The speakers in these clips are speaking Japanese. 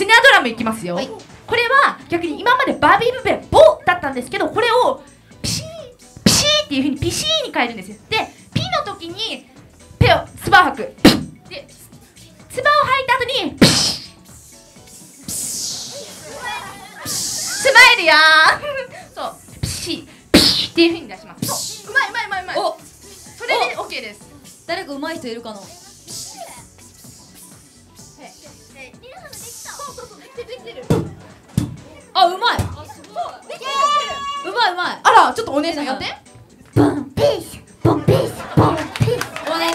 セネアドラムいきますよ、はい、これは逆に今までバービーブベボだったんですけどこれをピシーピシーっていうふうにピシーに変えるんですよ。でピの時に手をつばを吐く。でつばを吐いた後にピシッピシッスマイルやーそうピシッピシッっていうふうに出しますそううまいうまいうまいうまいそれで OK です誰かうまい人いるかなちょっとお姉さんやって。ボンピース。ボンピース。ボンピース。あのね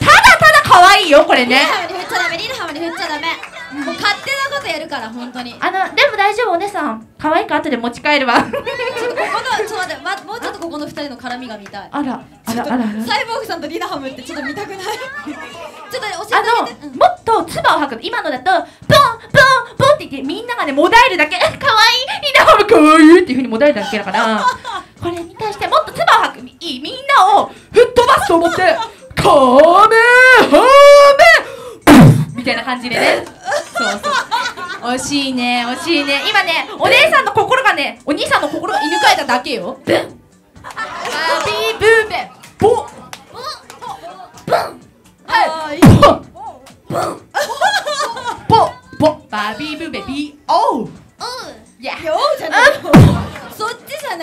ただただ可愛いよこれね。リナハムに振っちゃダメリハに振っちゃダメ。もう勝手なことやるから本当に。あのでも大丈夫お姉さん。可愛いから後で持ち帰るわ。ちょっとここのちょっと待って、ま、もうちょっとここの二人の絡みが見たい。あらあらあらサイボーグさんとリラハムってちょっと見たくない？ちょっと教えてあの、うん、もっと唾を吐く今のだとボンブンブンって言ってみんながねもだえるだけ。かわいい。リナホーかわいいっていうふうにもだえるだけだから。これに対してもっと唾を吐く。いいみんなを吹っ飛ばすと思って「カメハメ!」みたいな感じでね。そうそう惜しいね惜しいね今ねお姉さんの心がねお兄さんの心が射抜かれただけよブン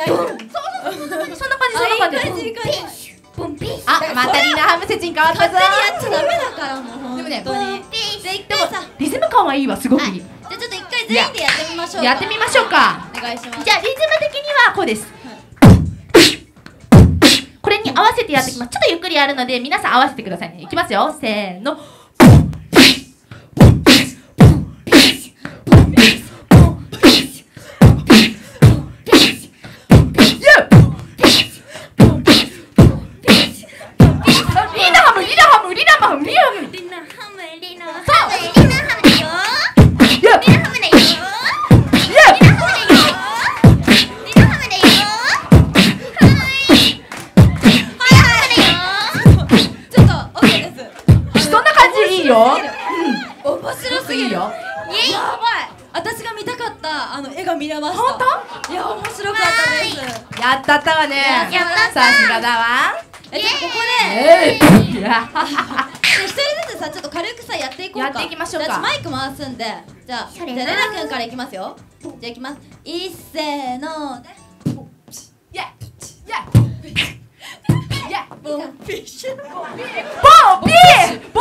そんな感じそんな感じ。あ、またリナハムセチン変わったぞ。勝手にやっちゃダメだからもう。でもね、でもリズム感はいいわすごくいい。じゃちょっと一回全員でやってみましょう。やってみましょうか。お願いします。じゃリズム的にはこうです。これに合わせてやってきます。ちょっとゆっくりやるので皆さん合わせてくださいね。いきますよ。せーの。白すぎるいいよやばい。私が見たかったあの絵が見れました。本いや面白かったです。やったったわね。やった。ったさすがだわ。えちょっとここで。えいやで一人ずつさちょっと軽くさやっていこうか。やっていきましょうか。じゃあマイク回すんで。じゃあじゃあレナ君からいきますよ。じゃあいきます。いっせーのでいやいやいやボンフィッシュボンピーボンピーシュ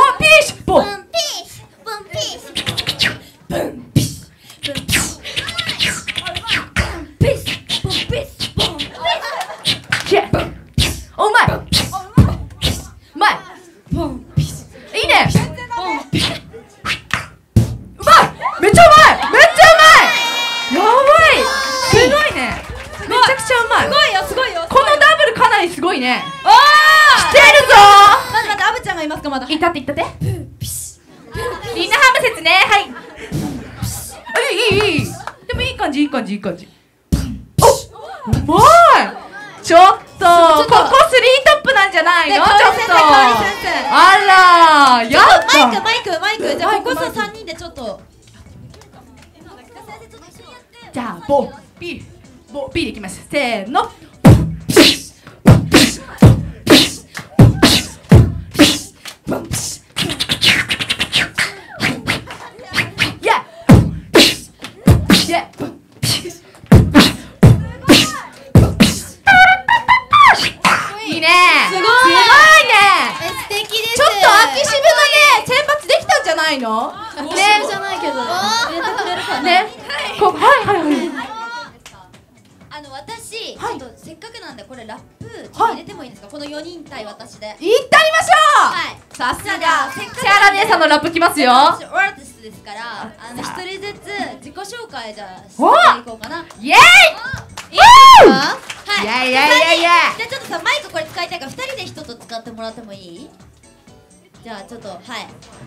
スボンピスいいね。ボンピスうまい！めっちゃうまい！めっちゃうまい！やばい！すごいね！めちゃくちゃうまい！すごいよすごいよこのダブルかなりすごいね。おー！出るぞ！待って待ってアブちゃんがいますかまだ。いたっていったって？リンナハム説ね。はい。あいいいいいい。でもいい感じいい感じいい感じ。おうまい！ちょっとょっと。ここスリートップなんじゃないの？ねちょっとあらやマイクマイクマイク。じゃあここさ三人でちょっと。じゃあボンピーボーでいきます。せーのないの？ねじゃないけど。入れてくれるかなね。こはいはいはい。あの私、はい。ちょっとせっかくなんでこれラップ入れてもいいですか、この4人対私で。行ってみましょう。はい。さすが。じゃあせっかく千原姉さんのラップきますよ。私アーティストですからあ。の一人ずつ自己紹介じゃあしておいこうかな。イェイ！いいですか？はい。いやいやいやいやじゃあちょっとさマイクこれ使いたいから2人で一つ使ってもらってもいい？じゃあちょっとはい。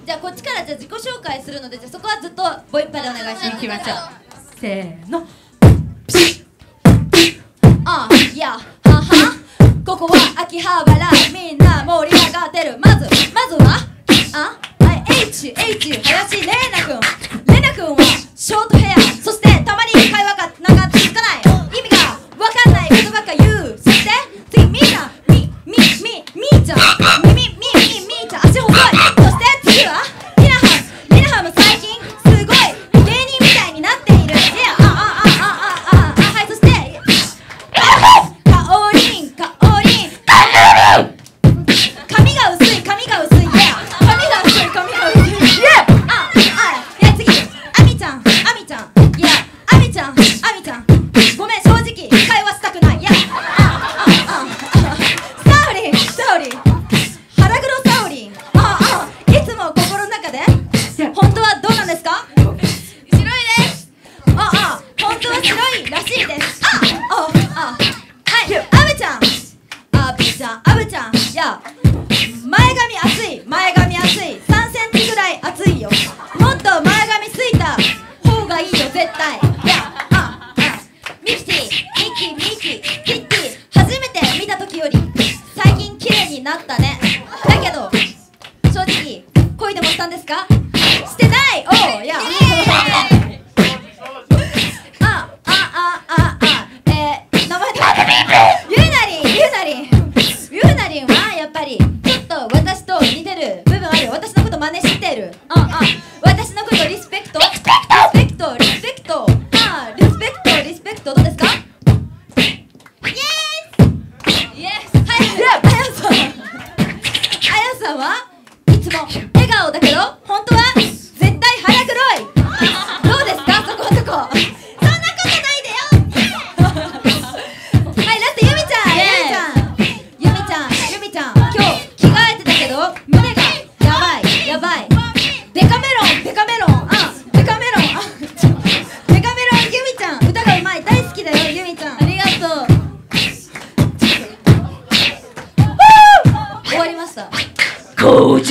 じゃあこっちからじゃあ自己紹介するのでじゃあそこはずっとボイパでお願いします。行きましょうせーの。あいやはは。ここは秋葉原。みんな盛り上がってる。まずまずは？あ？はい H H 林玲奈君じゃあ前髪厚い前髪厚い3センチぐらい熱いよ。もっと前髪ついた方がいいよ絶対。やあミキティミキミキキッティ。初めて見た時より最近綺麗になったね。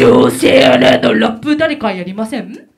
甲状腺アナのラップ誰かやりません？